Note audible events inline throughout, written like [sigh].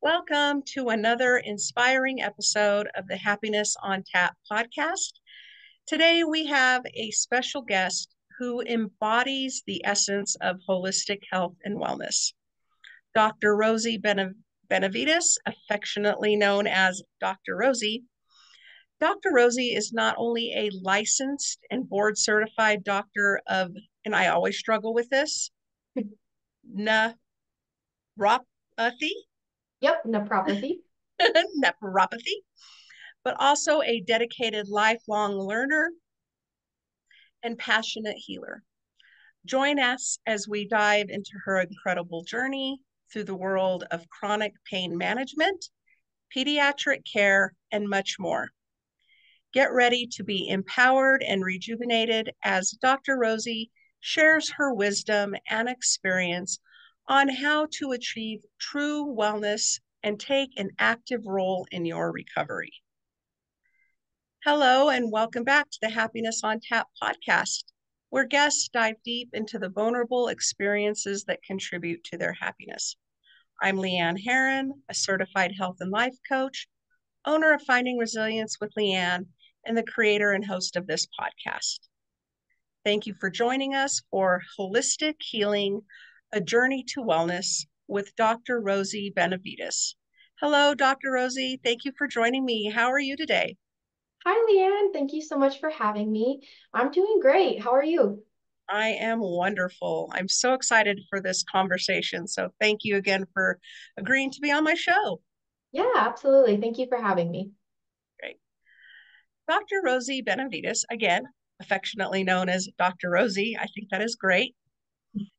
Welcome to another inspiring episode of the Happiness on Tap podcast. Today we have a special guest who embodies the essence of holistic health and wellness. Dr. Rozee Benavides, affectionately known as Dr. Rozee. Dr. Rozee is not only a licensed and board certified doctor of, and I always struggle with this, [laughs] naprapathy uh, Yep, naprapathy. [laughs] naprapathy, but also a dedicated lifelong learner and passionate healer. Join us as we dive into her incredible journey through the world of chronic pain management, pediatric care, and much more. Get ready to be empowered and rejuvenated as Dr. Rozee shares her wisdom and experience on how to achieve true wellness and take an active role in your recovery. Hello, and welcome back to the Happiness on Tap podcast, where guests dive deep into the vulnerable experiences that contribute to their happiness. I'm Leann Herron, a certified health and life coach, owner of Finding Resilience with Leann, and the creator and host of this podcast. Thank you for joining us for Holistic Healing a Journey to Wellness with Dr. Rozee Benavides. Hello, Dr. Rozee. Thank you for joining me. How are you today? Hi, Leann. Thank you so much for having me. I'm doing great. How are you? I am wonderful. I'm so excited for this conversation. So, thank you again for agreeing to be on my show. Yeah, absolutely. Thank you for having me. Great. Dr. Rozee Benavides, again, affectionately known as Dr. Rozee, I think that is great,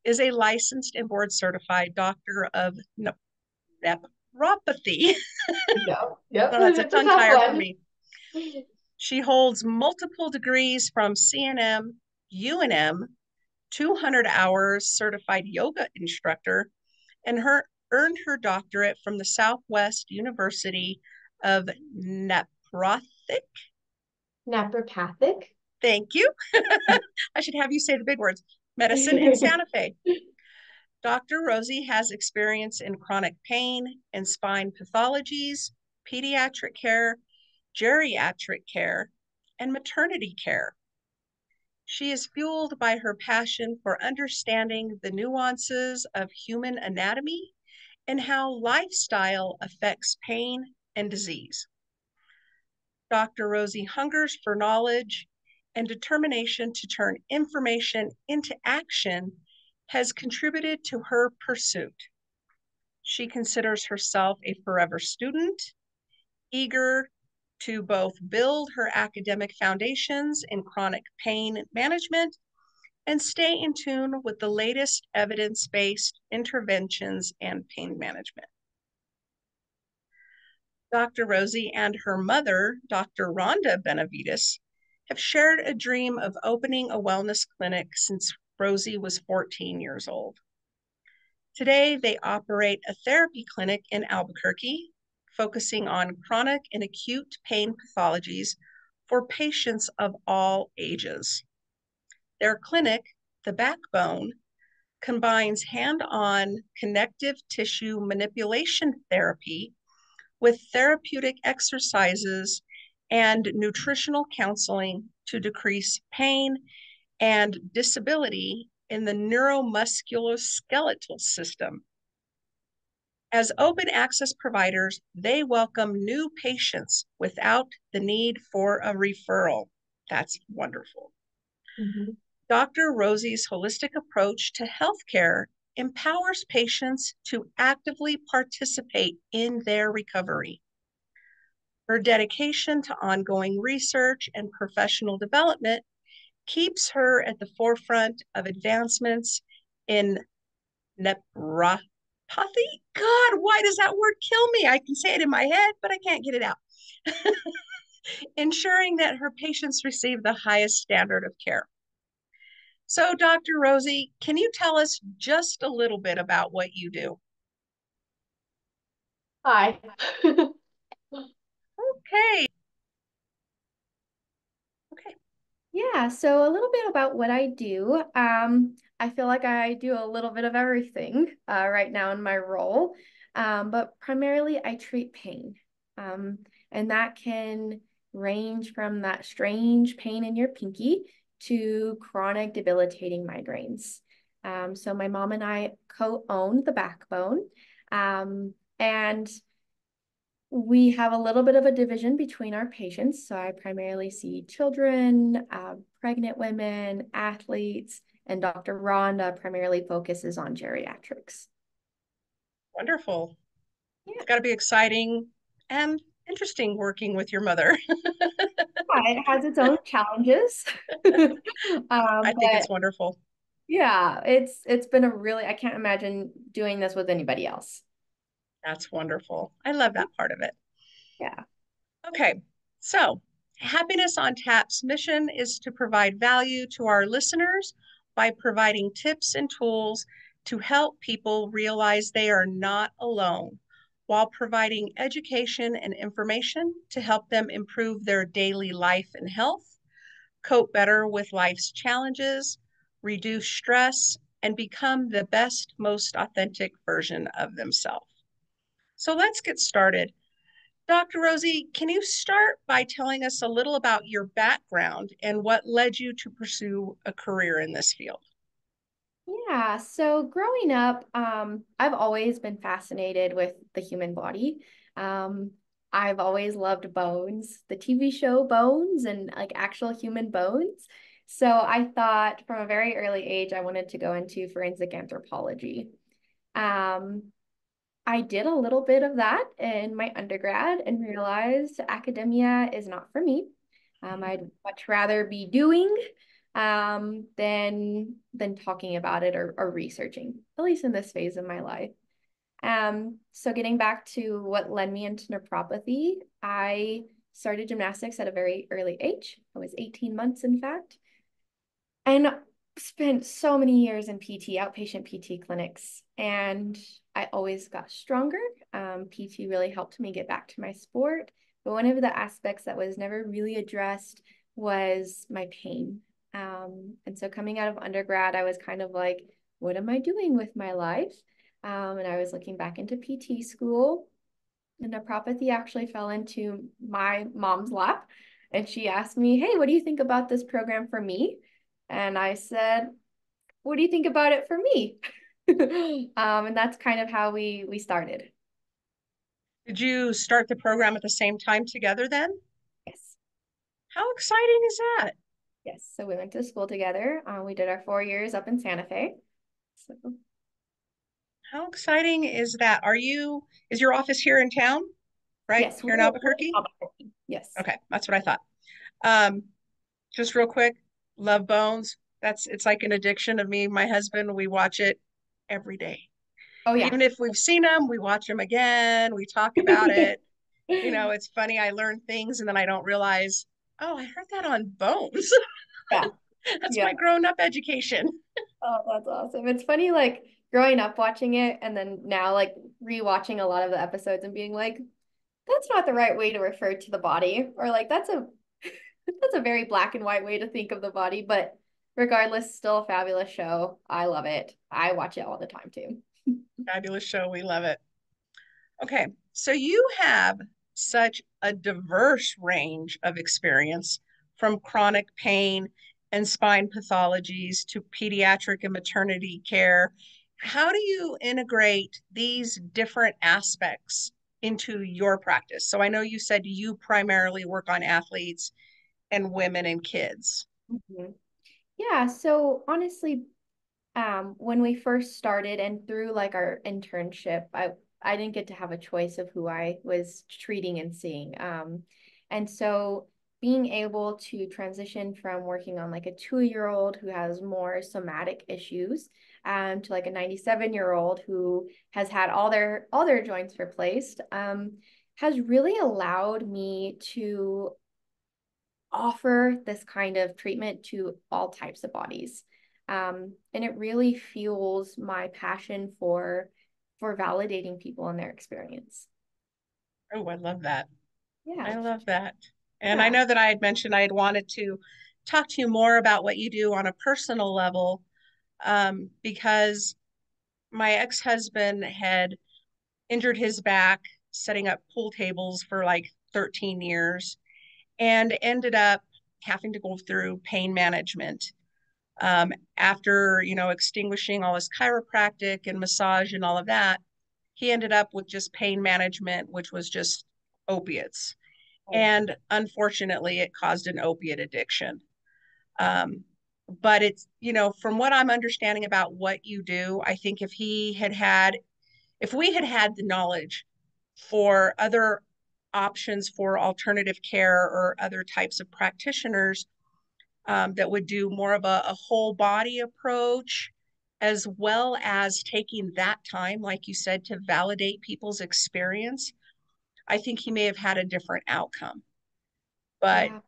is a licensed and board certified doctor of naprapathy. [laughs] Yep. Yep. that's a tongue tire for me. [laughs] She holds multiple degrees from CNM, UNM, 200 hours certified yoga instructor, and her earned her doctorate from the Southwest University of Naprapathic. Naprapathic. Thank you. [laughs] I should have you say the big words medicine in [laughs] Santa Fe. Dr. Rozee has experience in chronic pain and spine pathologies, pediatric care, geriatric care, and maternity care. She is fueled by her passion for understanding the nuances of human anatomy and how lifestyle affects pain and disease. Dr. Rozee hungers for knowledge and determination to turn information into action has contributed to her pursuit. She considers herself a forever student, eager to both build her academic foundations in chronic pain management and stay in tune with the latest evidence based interventions and pain management. Dr. Rozee and her mother, Dr. Rhonda Benavides, have shared a dream of opening a wellness clinic since Rozee was 14 years old. Today, they operate a therapy clinic in Albuquerque, focusing on chronic and acute pain pathologies for patients of all ages. Their clinic, The Backbone, combines hand on connective tissue manipulation therapy with therapeutic exercises and nutritional counseling to decrease pain and disability in the neuromusculoskeletal system. As open access providers, they welcome new patients without the need for a referral. That's wonderful. Mm-hmm. Dr. Rozee's holistic approach to healthcare empowers patients to actively participate in their recovery. Her dedication to ongoing research and professional development keeps her at the forefront of advancements in naprapathy. God, why does that word kill me? I can say it in my head, but I can't get it out. [laughs] Ensuring that her patients receive the highest standard of care. So, Dr. Rozee, can you tell us just a little bit about what you do? Hi. [laughs] Okay. Okay. Yeah, so a little bit about what I do. Um, I feel like I do a little bit of everything uh, right now in my role, um, but primarily I treat pain. Um, and that can range from that strange pain in your pinky to chronic debilitating migraines. Um, so my mom and I co-own the backbone. Um, and we have a little bit of a division between our patients. So I primarily see children, uh, pregnant women, athletes, and Dr. Rhonda primarily focuses on geriatrics. Wonderful. Yeah. It's got to be exciting and interesting working with your mother. [laughs] yeah, it has its own challenges. [laughs] [laughs] um, I think it's wonderful. Yeah, it's it's been a really I can't imagine doing this with anybody else. That's wonderful. I love that part of it. Yeah. Okay. So, Happiness on Tap's mission is to provide value to our listeners by providing tips and tools to help people realize they are not alone while providing education and information to help them improve their daily life and health, cope better with life's challenges, reduce stress, and become the best, most authentic version of themselves. So let's get started. Dr. Rozee, can you start by telling us a little about your background and what led you to pursue a career in this field? Yeah, so growing up, um, I've always been fascinated with the human body. Um, I've always loved bones, the TV show Bones and like actual human bones. So I thought from a very early age, I wanted to go into forensic anthropology. Um, I did a little bit of that in my undergrad and realized academia is not for me. Um, I'd much rather be doing um, than than talking about it or, or researching, at least in this phase of my life. Um, so getting back to what led me into naprapathy, I started gymnastics at a very early age. I was 18 months, in fact, and spent so many years in PT, outpatient PT clinics, and I always got stronger. Um, PT really helped me get back to my sport. But one of the aspects that was never really addressed was my pain. Um, and so coming out of undergrad, I was kind of like, what am I doing with my life? Um, and I was looking back into PT school. And naprapathy actually fell into my mom's lap. And she asked me, Hey, what do you think about this program for me? And I said, What do you think about it for me? [laughs] [laughs] um, and that's kind of how we we started. Did you start the program at the same time together then? Yes. How exciting is that? Yes. So we went to school together. Uh, we did our four years up in Santa Fe. So. How exciting is that? Are you, is your office here in town? Right? Yes. Here in Albuquerque? Albuquerque? Yes. Okay. That's what I thought. Um, just real quick, love bones. That's, it's like an addiction of me. My husband, we watch it every day. Oh yeah. Even if we've seen them, we watch them again. We talk about [laughs] it. you know, it's funny. I learn things and then I don't realize, oh, I heard that on Bones. [laughs] Yeah. that's yeah. my grown up education. [laughs] oh, that's awesome. It's funny, like growing up watching it and then now like rewatching a lot of the episodes and being like, that's not the right way to refer to the body. Or like that's a that's a very black and white way to think of the body, but regardless, still a fabulous show. I love it. I watch it all the time too. [laughs] fabulous show. We love it. Okay. So you have such a diverse range of experience from chronic pain and spine pathologies to pediatric and maternity care. How do you integrate these different aspects into your practice? So I know you said you primarily work on athletes and women and kids. Mm-hmm. Yeah, so honestly, um, when we first started and through like our internship, I I didn't get to have a choice of who I was treating and seeing. Um, and so being able to transition from working on like a two year old who has more somatic issues um, to like a 97 year old who has had all their all their joints replaced um, has really allowed me to offer this kind of treatment to all types of bodies. Um, and it really fuels my passion for for validating people and their experience. Oh, I love that. Yeah. I love that. And yeah. I know that I had mentioned I had wanted to talk to you more about what you do on a personal level um, because my ex-husband had injured his back setting up pool tables for like 13 years and ended up having to go through pain management. Um, after you know extinguishing all his chiropractic and massage and all of that he ended up with just pain management which was just opiates. Oh. and unfortunately it caused an opiate addiction. Um, but it's you know from what i'm understanding about what you do i think if he had had if we had had the knowledge for other options for alternative care or other types of practitioners um, that would do more of a, a whole body approach as well as taking that time like you said to validate people's experience i think he may have had a different outcome but yeah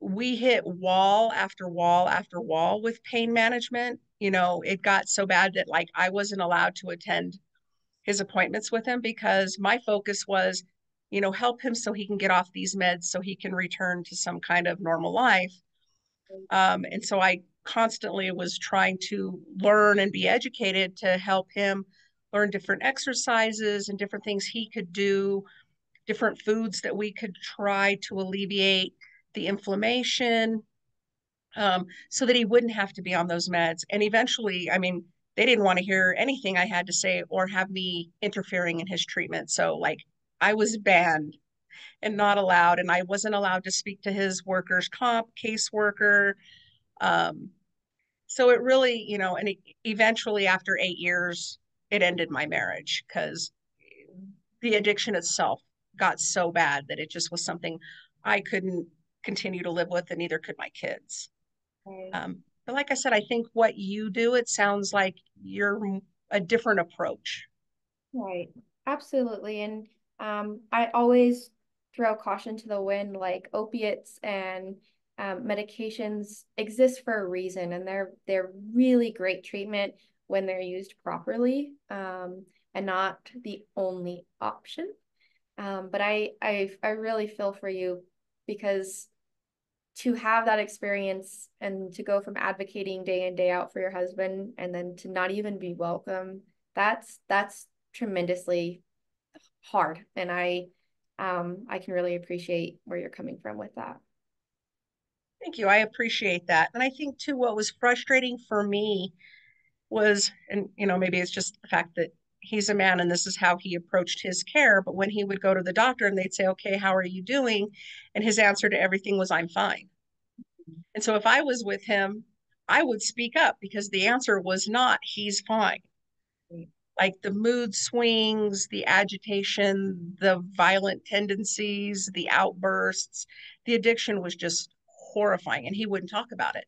we hit wall after wall after wall with pain management. You know, it got so bad that like I wasn't allowed to attend his appointments with him because my focus was, you know, help him so he can get off these meds so he can return to some kind of normal life. Um, and so I constantly was trying to learn and be educated to help him learn different exercises and different things he could do, different foods that we could try to alleviate the inflammation, um, so that he wouldn't have to be on those meds. And eventually, I mean, they didn't want to hear anything I had to say or have me interfering in his treatment. So, like, I was banned and not allowed, and I wasn't allowed to speak to his workers' comp caseworker. Um, so it really, you know, and it, eventually, after eight years, it ended my marriage because the addiction itself got so bad that it just was something I couldn't continue to live with, and neither could my kids. Right. Um, but like I said, I think what you do, it sounds like you're a different approach. Right. Absolutely. And um, I always throw caution to the wind like opiates and um, medications exist for a reason and they're they're really great treatment when they're used properly um, and not the only option. Um, but I, I I really feel for you because to have that experience and to go from advocating day in day out for your husband and then to not even be welcome that's that's tremendously hard and i um i can really appreciate where you're coming from with that thank you i appreciate that and i think too what was frustrating for me was and you know maybe it's just the fact that he's a man and this is how he approached his care. But when he would go to the doctor and they'd say, okay, how are you doing? And his answer to everything was, I'm fine. And so if I was with him, I would speak up because the answer was not, he's fine. Like the mood swings, the agitation, the violent tendencies, the outbursts, the addiction was just horrifying and he wouldn't talk about it.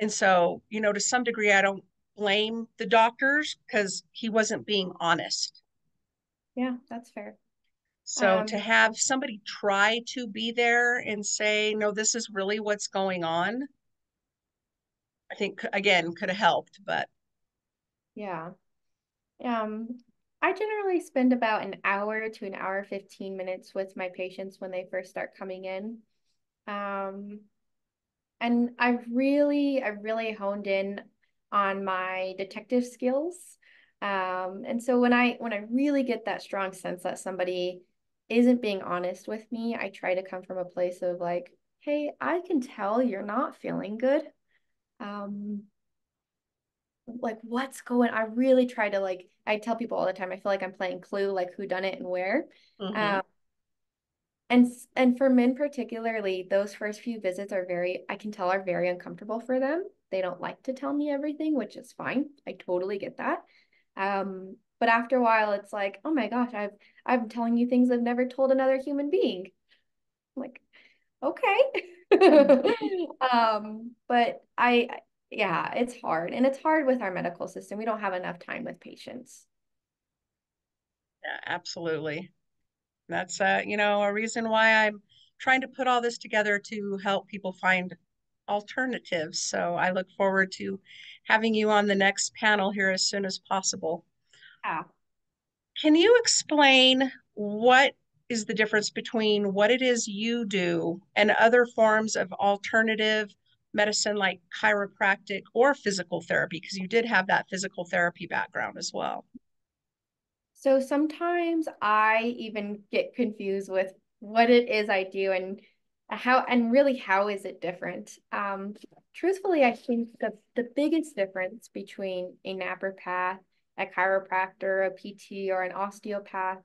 And so, you know, to some degree, I don't blame the doctors because he wasn't being honest. Yeah, that's fair. So um, to have somebody try to be there and say, no, this is really what's going on, I think again could have helped, but yeah. Um, I generally spend about an hour to an hour 15 minutes with my patients when they first start coming in. Um, and I've really, I've really honed in on my detective skills. Um, and so when I when I really get that strong sense that somebody isn't being honest with me, I try to come from a place of like, hey, I can tell you're not feeling good. Um, like what's going I really try to like I tell people all the time I feel like I'm playing clue like who done it and where. Mm-hmm. Um, and and for men particularly those first few visits are very i can tell are very uncomfortable for them. They don't like to tell me everything which is fine. I totally get that. Um, but after a while it's like oh my gosh i've i'm telling you things i've never told another human being. I'm like okay. [laughs] Um, but i yeah it's hard and it's hard with our medical system we don't have enough time with patients yeah absolutely that's uh, you know a reason why I'm trying to put all this together to help people find alternatives. So I look forward to having you on the next panel here as soon as possible. Yeah. Can you explain what is the difference between what it is you do and other forms of alternative medicine like chiropractic or physical therapy? Because you did have that physical therapy background as well. So sometimes I even get confused with what it is I do and how and really how is it different um truthfully i think the the biggest difference between a naprapath a chiropractor a pt or an osteopath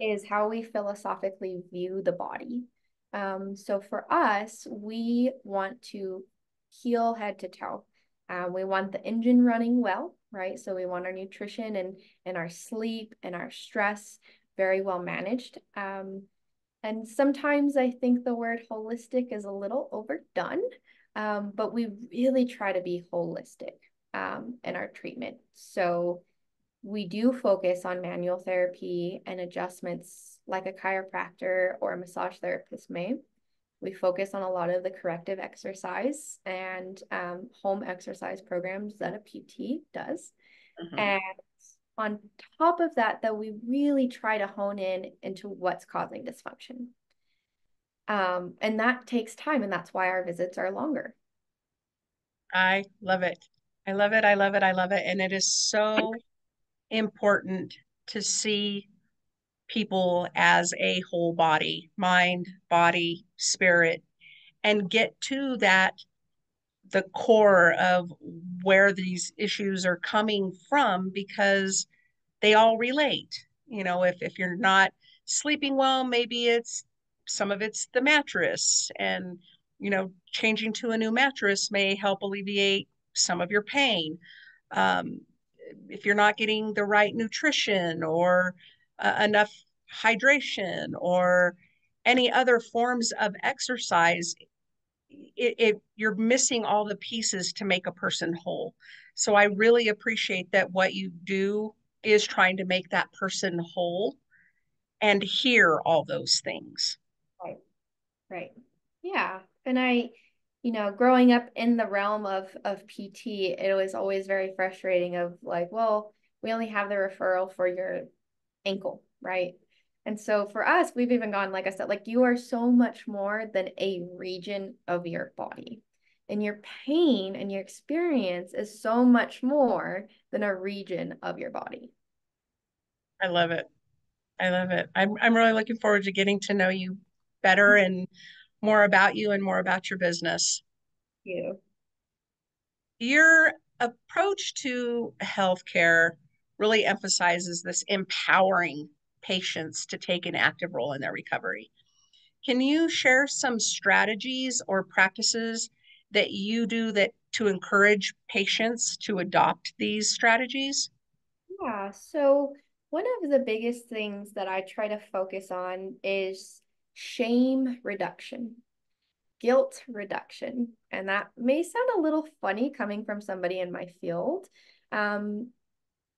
is how we philosophically view the body um so for us we want to heal head to toe um, we want the engine running well right so we want our nutrition and and our sleep and our stress very well managed um and sometimes I think the word holistic is a little overdone, um, but we really try to be holistic um, in our treatment. So we do focus on manual therapy and adjustments like a chiropractor or a massage therapist may. We focus on a lot of the corrective exercise and um, home exercise programs that a PT does. Mm-hmm. And on top of that, though, we really try to hone in into what's causing dysfunction. Um, and that takes time, and that's why our visits are longer. I love it. I love it. I love it. I love it. And it is so important to see people as a whole body mind, body, spirit, and get to that the core of where these issues are coming from because they all relate. You know, if, if you're not sleeping well, maybe it's some of it's the mattress and, you know, changing to a new mattress may help alleviate some of your pain. Um, if you're not getting the right nutrition or uh, enough hydration or any other forms of exercise, it, it, you're missing all the pieces to make a person whole. So I really appreciate that what you do is trying to make that person whole and hear all those things. Right. Right. Yeah. And I, you know, growing up in the realm of of PT, it was always very frustrating of like, well, we only have the referral for your ankle, right? And so for us, we've even gone, like I said, like you are so much more than a region of your body. And your pain and your experience is so much more than a region of your body. I love it. I love it. I'm I'm really looking forward to getting to know you better and more about you and more about your business. Thank you. Your approach to healthcare really emphasizes this empowering patients to take an active role in their recovery. Can you share some strategies or practices that you do that to encourage patients to adopt these strategies? Yeah, so one of the biggest things that I try to focus on is shame reduction, guilt reduction. And that may sound a little funny coming from somebody in my field. Um,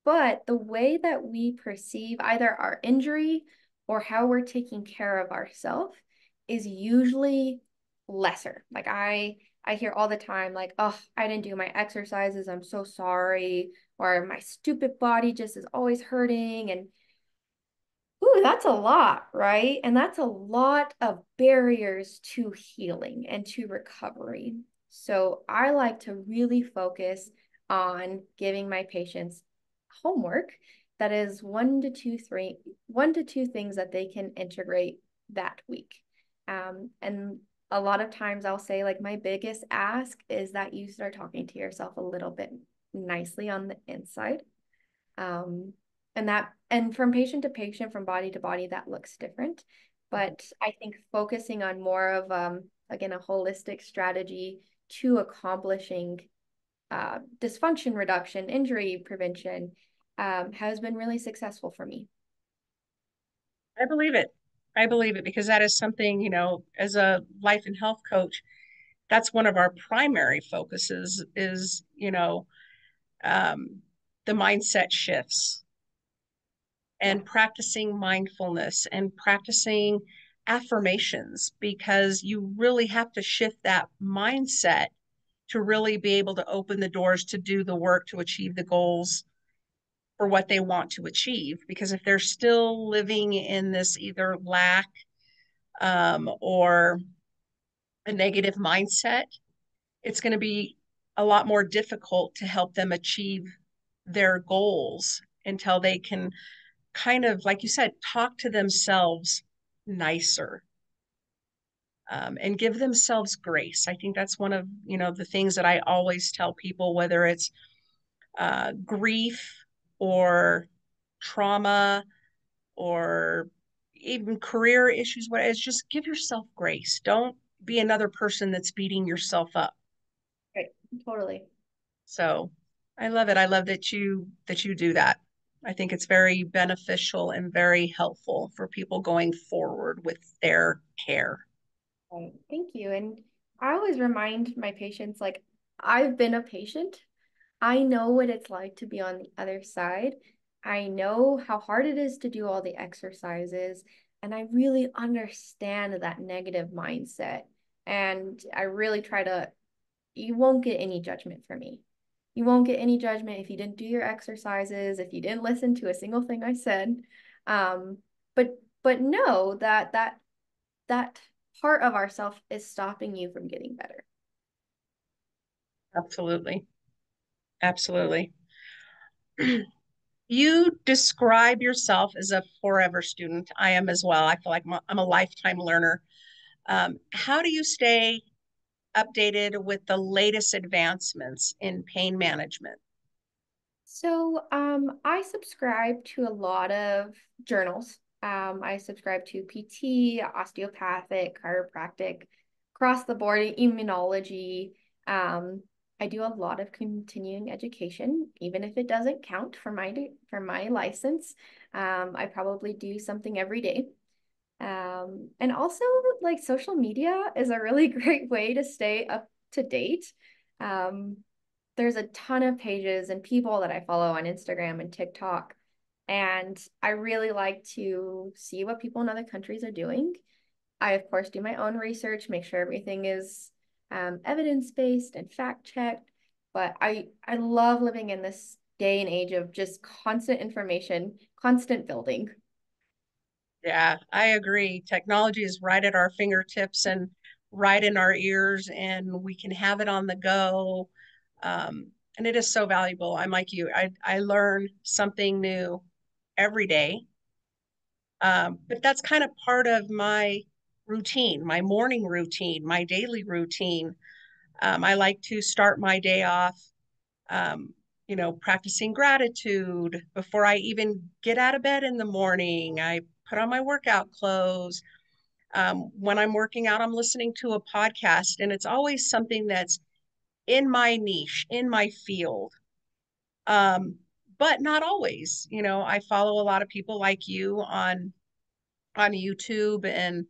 but the way that we perceive either our injury or how we're taking care of ourselves is usually lesser. Like I I hear all the time like, "Oh, I didn't do my exercises. I'm so sorry." Or my stupid body just is always hurting and Ooh, that's a lot, right? And that's a lot of barriers to healing and to recovery. So I like to really focus on giving my patients homework that is one to two, three, one to two things that they can integrate that week. Um, and a lot of times I'll say, like, my biggest ask is that you start talking to yourself a little bit nicely on the inside. Um, and that, and from patient to patient, from body to body, that looks different. But I think focusing on more of, um, again, a holistic strategy to accomplishing uh, dysfunction reduction, injury prevention, um, has been really successful for me. I believe it. I believe it because that is something, you know, as a life and health coach, that's one of our primary focuses is, you know, um, the mindset shifts and practicing mindfulness and practicing affirmations because you really have to shift that mindset to really be able to open the doors to do the work to achieve the goals for what they want to achieve. Because if they're still living in this either lack um, or a negative mindset, it's going to be a lot more difficult to help them achieve their goals until they can kind of, like you said, talk to themselves nicer um, and give themselves grace. I think that's one of you know the things that I always tell people, whether it's uh, grief or trauma or even career issues. What is just give yourself grace. Don't be another person that's beating yourself up. Right. Totally. So I love it. I love that you that you do that. I think it's very beneficial and very helpful for people going forward with their care. Thank you. And I always remind my patients like I've been a patient. I know what it's like to be on the other side. I know how hard it is to do all the exercises. And I really understand that negative mindset. And I really try to, you won't get any judgment from me. You won't get any judgment if you didn't do your exercises, if you didn't listen to a single thing I said. Um, but but know that that that part of ourself is stopping you from getting better. Absolutely. Absolutely. [clears throat] you describe yourself as a forever student. I am as well. I feel like I'm a lifetime learner. Um, how do you stay updated with the latest advancements in pain management? So, um, I subscribe to a lot of journals. Um, I subscribe to PT, osteopathic, chiropractic, across the board, immunology. Um, I do a lot of continuing education, even if it doesn't count for my for my license. Um, I probably do something every day. Um, and also like social media is a really [laughs] great way to stay up to date. Um, there's a ton of pages and people that I follow on Instagram and TikTok. And I really like to see what people in other countries are doing. I, of course, do my own research, make sure everything is um, evidence based and fact checked. But I, I love living in this day and age of just constant information, constant building. Yeah, I agree. Technology is right at our fingertips and right in our ears, and we can have it on the go. Um, and it is so valuable. I'm like you. I I learn something new every day. Um, but that's kind of part of my routine, my morning routine, my daily routine. Um, I like to start my day off, um, you know, practicing gratitude before I even get out of bed in the morning. I put on my workout clothes. Um, when I'm working out, I'm listening to a podcast, and it's always something that's in my niche, in my field. Um, but not always. You know, I follow a lot of people like you on on YouTube, and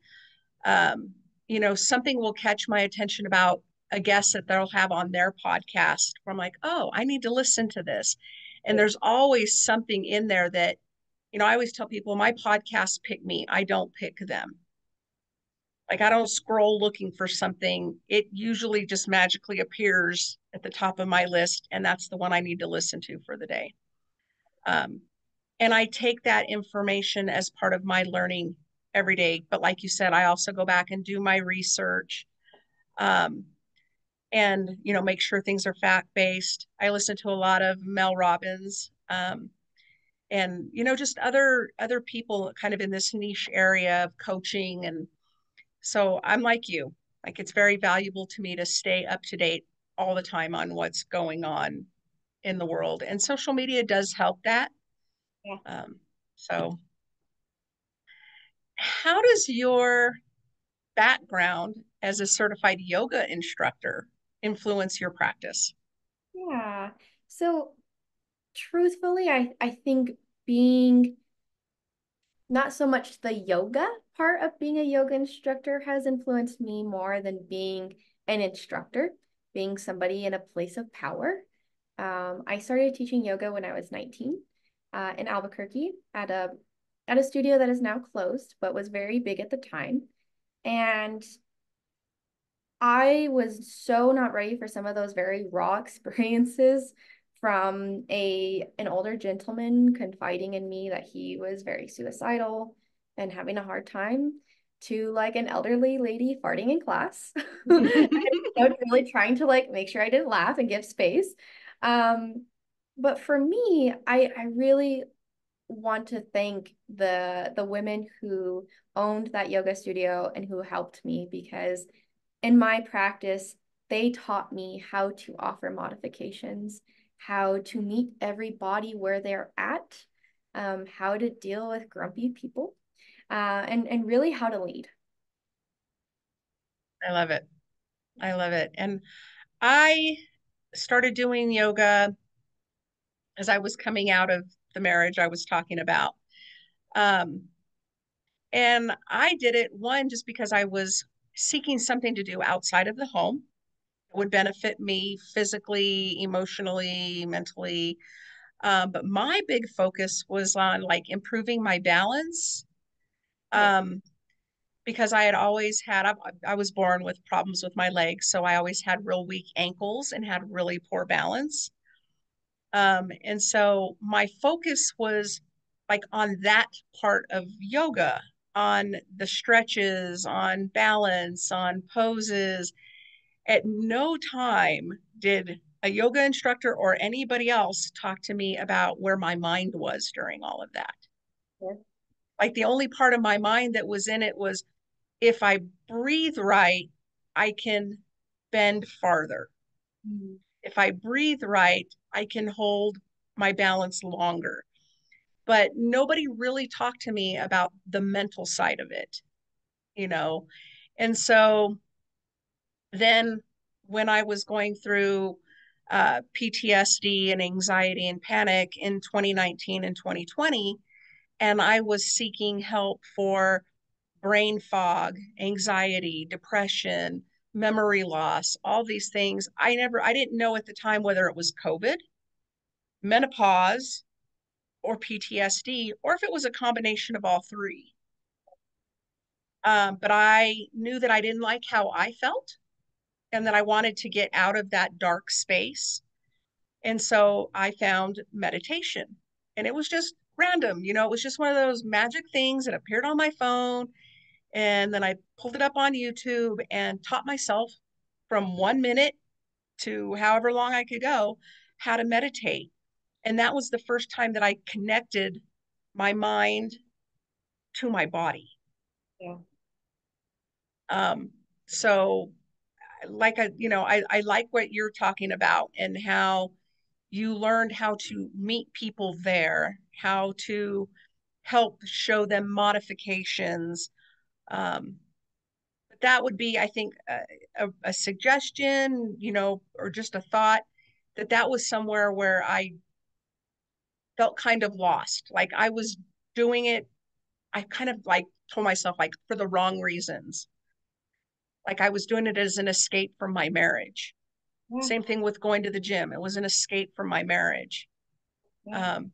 um, you know, something will catch my attention about a guest that they'll have on their podcast. Where I'm like, oh, I need to listen to this. And there's always something in there that, you know, I always tell people my podcasts pick me. I don't pick them. Like I don't scroll looking for something. It usually just magically appears at the top of my list, and that's the one I need to listen to for the day. Um, and I take that information as part of my learning every day. But like you said, I also go back and do my research, um, and you know make sure things are fact based. I listen to a lot of Mel Robbins. Um, and you know just other other people kind of in this niche area of coaching and so I'm like you. Like it's very valuable to me to stay up to date all the time on what's going on in the world. And social media does help that. Yeah. Um, so how does your background as a certified yoga instructor influence your practice? Yeah. So truthfully, I, I think being not so much the yoga part of being a yoga instructor has influenced me more than being an instructor, being somebody in a place of power. Um, I started teaching yoga when I was 19 uh, in Albuquerque at a at a studio that is now closed, but was very big at the time. And I was so not ready for some of those very raw [laughs] experiences from a an older gentleman confiding in me that he was very suicidal and having a hard time to like an elderly lady farting in class. [laughs] I was really trying to like make sure I didn't laugh and give space. Um, but for me, I I really want to thank the the women who owned that yoga studio and who helped me because in my practice, they taught me how to offer modifications, how to meet everybody where they're at, um, how to deal with grumpy people, uh, and and really how to lead. I love it. I love it. And I started doing yoga as I was coming out of the marriage I was talking about. Um, and I did it one just because I was seeking something to do outside of the home it would benefit me physically, emotionally, mentally. Um, but my big focus was on like improving my balance. Um, because I had always had, I, I was born with problems with my legs. So I always had real weak ankles and had really poor balance. Um, and so my focus was like on that part of yoga, on the stretches, on balance, on poses. At no time did a yoga instructor or anybody else talk to me about where my mind was during all of that. Yeah. Like the only part of my mind that was in it was if I breathe right, I can bend farther. Mm-hmm. If I breathe right, I can hold my balance longer. But nobody really talked to me about the mental side of it, you know? And so then when I was going through uh, PTSD and anxiety and panic in 2019 and 2020, and I was seeking help for brain fog, anxiety, depression, memory loss, all these things. I never, I didn't know at the time whether it was COVID, menopause, or PTSD, or if it was a combination of all three. Um, but I knew that I didn't like how I felt and that I wanted to get out of that dark space. And so I found meditation. And it was just random, you know, it was just one of those magic things that appeared on my phone. And then I pulled it up on YouTube and taught myself from one minute to however long I could go how to meditate. And that was the first time that I connected my mind to my body. Yeah. Um, so like I, you know, I, I like what you're talking about and how you learned how to meet people there, how to help show them modifications. Um, that would be, I think, a, a, a suggestion, you know, or just a thought that that was somewhere where I felt kind of lost. Like I was doing it, I kind of like told myself like for the wrong reasons. Like I was doing it as an escape from my marriage. Yeah. Same thing with going to the gym. It was an escape from my marriage. Yeah. Um,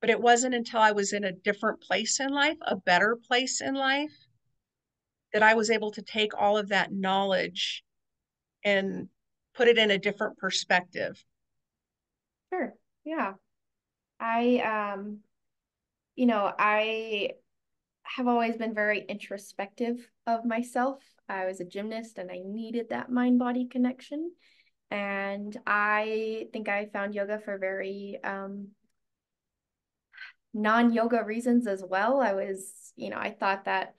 but it wasn't until I was in a different place in life, a better place in life, that I was able to take all of that knowledge and put it in a different perspective. Sure. Yeah. I um you know, I have always been very introspective of myself. I was a gymnast and I needed that mind body connection. And I think I found yoga for very um, non yoga reasons as well. I was, you know, I thought that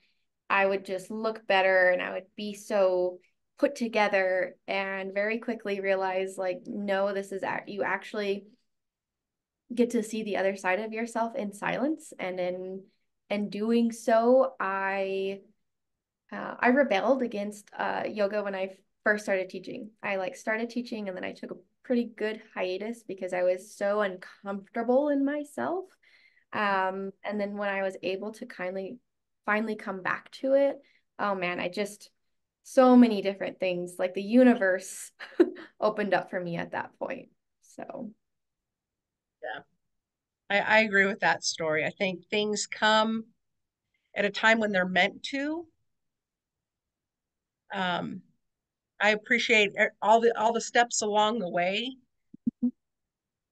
I would just look better and I would be so put together and very quickly realize like no this is at, you actually get to see the other side of yourself in silence and in and doing so i uh, I rebelled against uh, yoga when I first started teaching. I like started teaching and then I took a pretty good hiatus because I was so uncomfortable in myself. Um, and then when I was able to kindly finally come back to it, oh man, I just so many different things like the universe [laughs] opened up for me at that point. So, yeah, I, I agree with that story. I think things come at a time when they're meant to um, I appreciate all the all the steps along the way,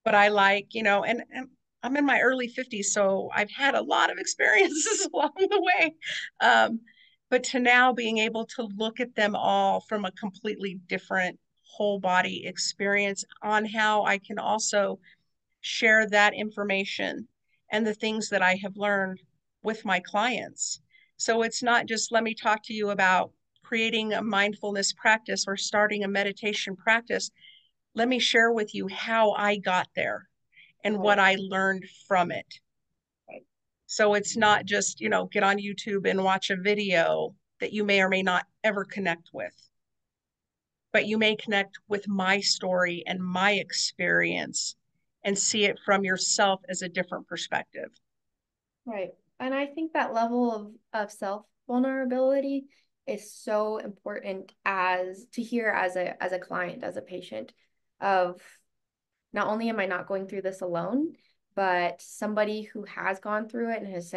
but I like, you know, and, and I'm in my early 50s, so I've had a lot of [laughs] experiences along the way. Um, but to now being able to look at them all from a completely different whole body experience on how I can also share that information and the things that I have learned with my clients. So it's not just let me talk to you about creating a mindfulness practice or starting a meditation practice. Let me share with you how I got there and what I learned from it. So it's not just, you know, get on YouTube and watch a video that you may or may not ever connect with. But you may connect with my story and my experience and see it from yourself as a different perspective. Right. And I think that level of, of self vulnerability is so important as to hear as a as a client, as a patient of not only am I not going through this alone, but somebody who has gone through it and has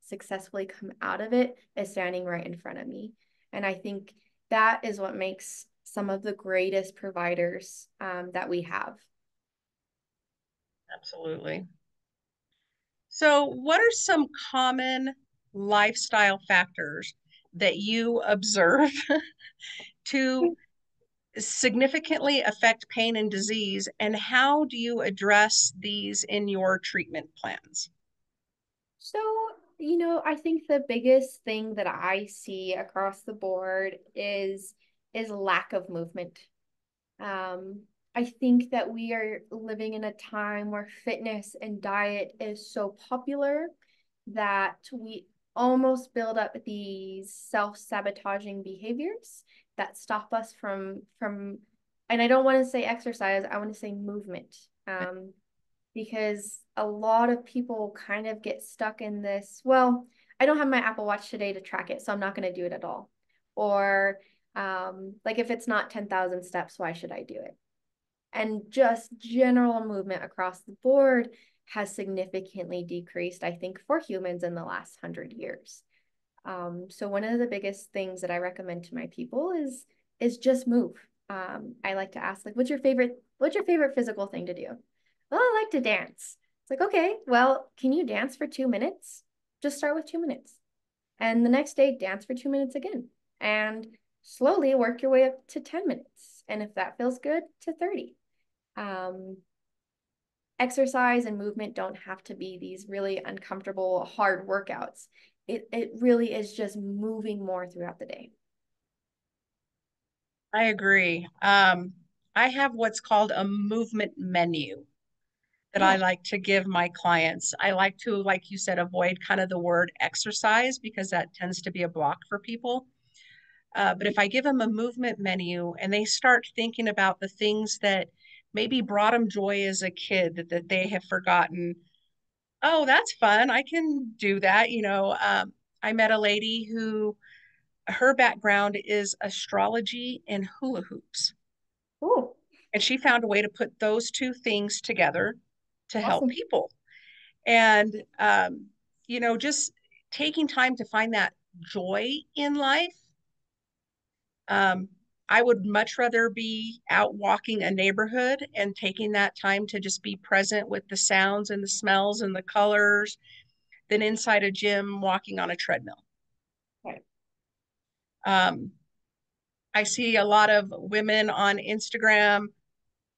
successfully come out of it is standing right in front of me. And I think that is what makes some of the greatest providers um, that we have. Absolutely. So, what are some common lifestyle factors that you observe [laughs] to significantly affect pain and disease, and how do you address these in your treatment plans? So, you know, I think the biggest thing that I see across the board is is lack of movement. Um, I think that we are living in a time where fitness and diet is so popular that we almost build up these self-sabotaging behaviors that stop us from from and I don't want to say exercise, I want to say movement. Um, because a lot of people kind of get stuck in this, well, I don't have my Apple Watch today to track it, so I'm not going to do it at all. Or um, like if it's not 10,000 steps, why should I do it? And just general movement across the board has significantly decreased, I think, for humans in the last hundred years. Um, so one of the biggest things that I recommend to my people is is just move. Um, I like to ask like, what's your favorite what's your favorite physical thing to do? Well, I like to dance. It's like, okay, well, can you dance for two minutes? Just start with two minutes. And the next day, dance for two minutes again. And slowly work your way up to 10 minutes. And if that feels good, to 30. Um, exercise and movement don't have to be these really uncomfortable, hard workouts it, it really is just moving more throughout the day. I agree. Um, I have what's called a movement menu that yeah. I like to give my clients. I like to, like you said, avoid kind of the word exercise because that tends to be a block for people. Uh, but if I give them a movement menu and they start thinking about the things that maybe brought them joy as a kid that, that they have forgotten oh, that's fun. I can do that. You know, um, I met a lady who her background is astrology and hula hoops. Ooh. And she found a way to put those two things together to awesome. help people. And, um, you know, just taking time to find that joy in life. Um, I would much rather be out walking a neighborhood and taking that time to just be present with the sounds and the smells and the colors than inside a gym walking on a treadmill. Right. Um, I see a lot of women on Instagram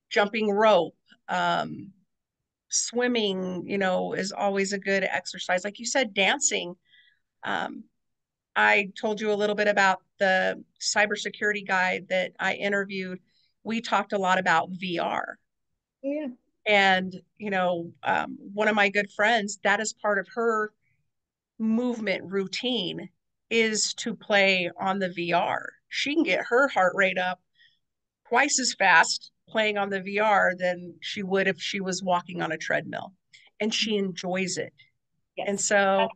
jumping rope, um, swimming, you know, is always a good exercise. Like you said, dancing. Um, I told you a little bit about the cybersecurity guy that I interviewed. We talked a lot about VR. Yeah. And, you know, um, one of my good friends, that is part of her movement routine is to play on the VR. She can get her heart rate up twice as fast playing on the VR than she would if she was walking on a treadmill. And she enjoys it. Yes. And so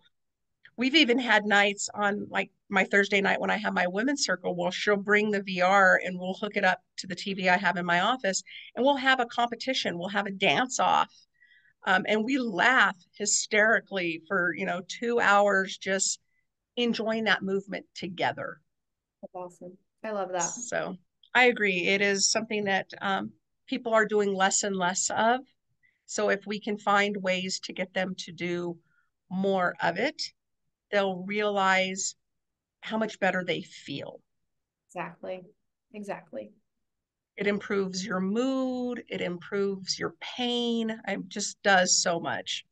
we've even had nights on like my Thursday night when I have my women's circle, well, she'll bring the VR and we'll hook it up to the TV I have in my office and we'll have a competition. We'll have a dance off. Um, and we laugh hysterically for, you know, two hours just enjoying that movement together. That's awesome. I love that. So I agree. It is something that um, people are doing less and less of So if we can find ways to get them to do more of it, they'll realize how much better they feel. Exactly. Exactly. It improves your mood, it improves your pain. It just does so much.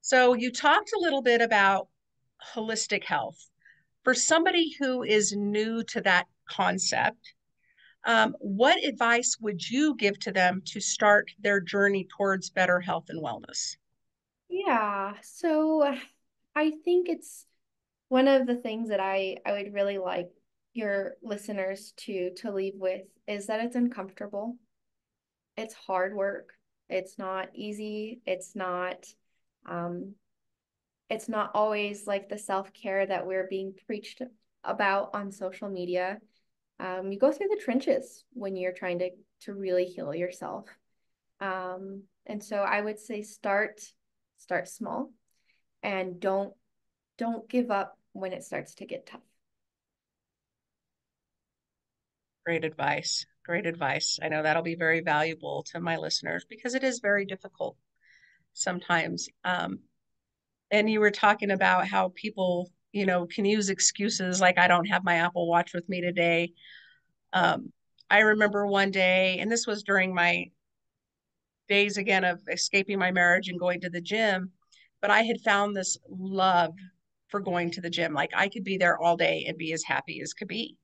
So you talked a little bit about holistic health. For somebody who is new to that concept, um, what advice would you give to them to start their journey towards better health and wellness? Yeah, so I think it's one of the things that I I would really like your listeners to to leave with is that it's uncomfortable. It's hard work. It's not easy. It's not um it's not always like the self-care that we're being preached about on social media. Um, you go through the trenches when you're trying to to really heal yourself. Um, and so I would say start start small and don't don't give up when it starts to get tough. Great advice. Great advice. I know that'll be very valuable to my listeners because it is very difficult sometimes. Um, and you were talking about how people, you know, can use excuses like I don't have my Apple Watch with me today. Um, I remember one day, and this was during my days again of escaping my marriage and going to the gym, but I had found this love for going to the gym. Like I could be there all day and be as happy as could be.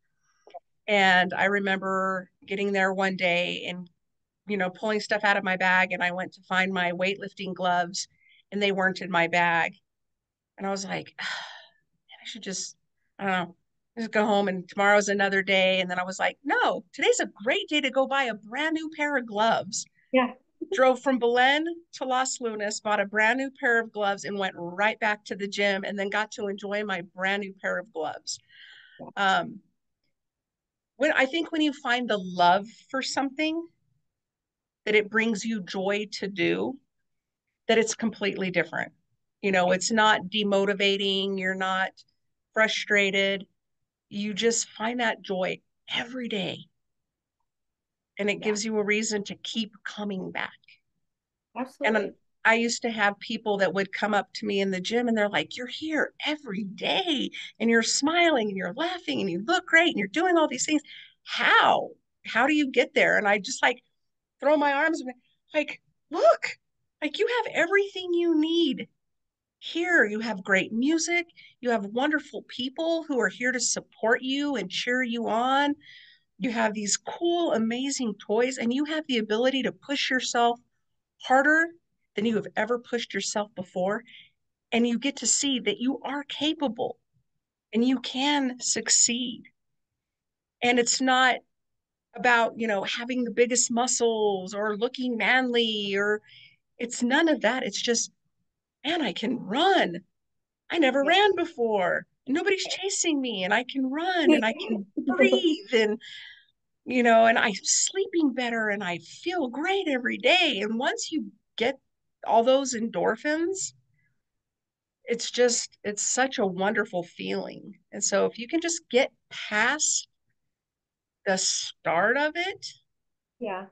And I remember getting there one day and, you know, pulling stuff out of my bag. And I went to find my weightlifting gloves and they weren't in my bag. And I was like, [sighs] I should just, I don't know, just go home and tomorrow's another day. And then I was like, no, today's a great day to go buy a brand new pair of gloves. Yeah. Drove from Belen to Los Lunas, bought a brand new pair of gloves, and went right back to the gym and then got to enjoy my brand new pair of gloves. Um, when I think when you find the love for something that it brings you joy to do, that it's completely different. You know, it's not demotivating, you're not frustrated. You just find that joy every day. And it yeah. gives you a reason to keep coming back. Absolutely. And I used to have people that would come up to me in the gym and they're like, You're here every day and you're smiling and you're laughing and you look great and you're doing all these things. How? How do you get there? And I just like throw my arms like, Look, like you have everything you need here. You have great music, you have wonderful people who are here to support you and cheer you on. You have these cool, amazing toys, and you have the ability to push yourself harder than you have ever pushed yourself before. And you get to see that you are capable and you can succeed. And it's not about, you know, having the biggest muscles or looking manly or it's none of that. It's just, man, I can run. I never ran before. Nobody's chasing me and I can run and I can [laughs] breathe and you know, and I'm sleeping better and I feel great every day. And once you get all those endorphins it's just it's such a wonderful feeling. And so if you can just get past the start of it yeah.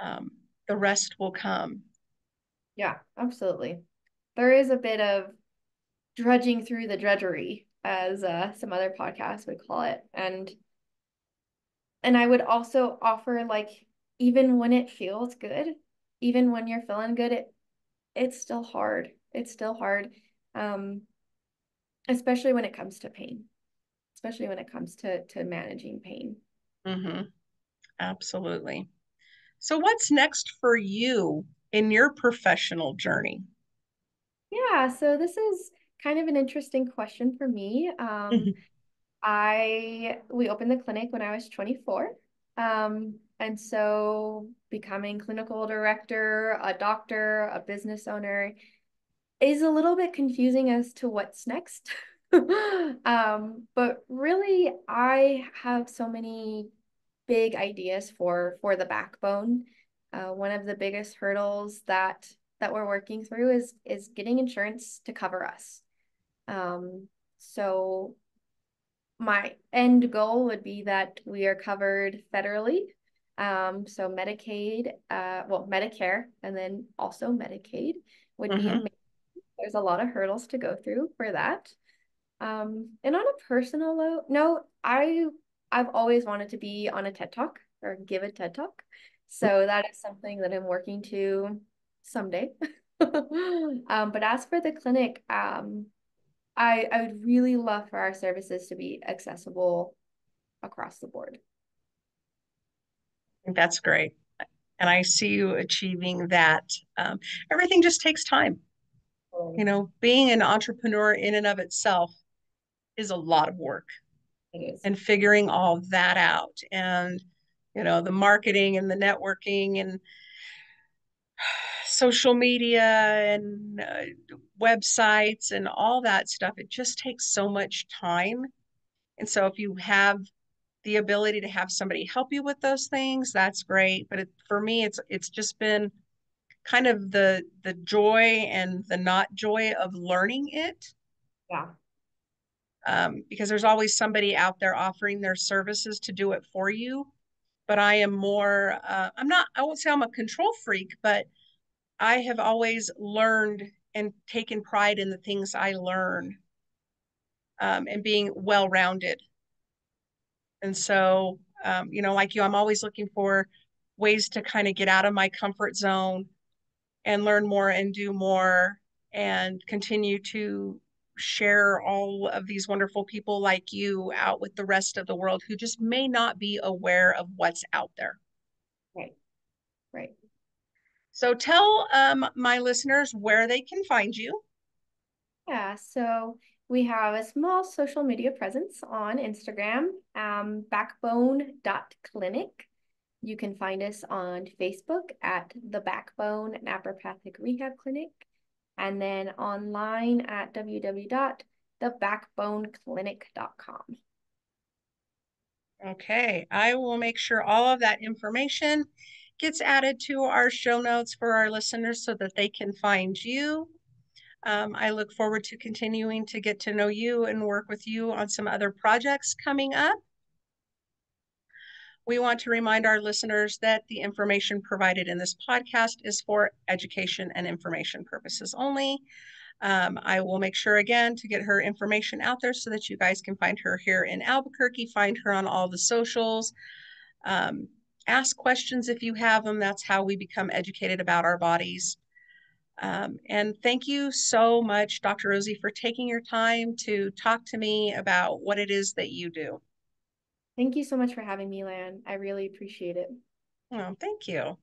um, the rest will come. Yeah absolutely. There is a bit of drudging through the drudgery as uh, some other podcasts would call it and and i would also offer like even when it feels good even when you're feeling good it it's still hard. It's still hard. Um, especially when it comes to pain, especially when it comes to to managing pain. Mm-hmm. Absolutely. So what's next for you in your professional journey? Yeah, so this is kind of an interesting question for me. Um, mm-hmm. I we opened the clinic when I was 24. Um, and so becoming clinical director, a doctor, a business owner is a little bit confusing as to what's next. [laughs] um, but really, I have so many big ideas for for the backbone. Uh, one of the biggest hurdles that that we're working through is is getting insurance to cover us. Um, so my end goal would be that we are covered federally Um, so Medicaid, uh, well, Medicare, and then also Medicaid would be Mhm. amazing. There's a lot of hurdles to go through for that. Um, and on a personal note, I I've always wanted to be on a TED Talk or give a TED Talk. So that is something that I'm working to someday. [laughs] um, but as for the clinic, um, I I would really love for our services to be accessible across the board. I think that's great. And I see you achieving that. Um, everything just takes time. You know, being an entrepreneur in and of itself is a lot of work and figuring all that out and, you know, the marketing and the networking and social media and uh, websites and all that stuff. It just takes so much time. And so if you have the ability to have somebody help you with those things, that's great. But it, for me, it's it's just been kind of the the joy and the not joy of learning it. Yeah. Um, because there's always somebody out there offering their services to do it for you. But I am more, uh, I'm not, I won't say I'm a control freak, but I have always learned and taken pride in the things I learn um, and being well rounded. And so, um, you know, like you, I'm always looking for ways to kind of get out of my comfort zone and learn more and do more and continue to share all of these wonderful people like you out with the rest of the world who just may not be aware of what's out there. Right. Right. So tell um, my listeners where they can find you. Yeah, so we have a small social media presence on Instagram, um, backbone.clinic. You can find us on Facebook at the Backbone Naprapathic Rehab Clinic, and then online at www.thebackboneclinic.com. Okay, I will make sure all of that information gets added to our show notes for our listeners so that they can find you. Um, I look forward to continuing to get to know you and work with you on some other projects coming up. We want to remind our listeners that the information provided in this podcast is for education and information purposes only. Um, I will make sure again to get her information out there so that you guys can find her here in Albuquerque, find her on all the socials. Um, ask questions if you have them. That's how we become educated about our bodies. Um, and thank you so much, Dr. Rozee, for taking your time to talk to me about what it is that you do. Thank you so much for having me, Leann. I really appreciate it. Oh, thank you.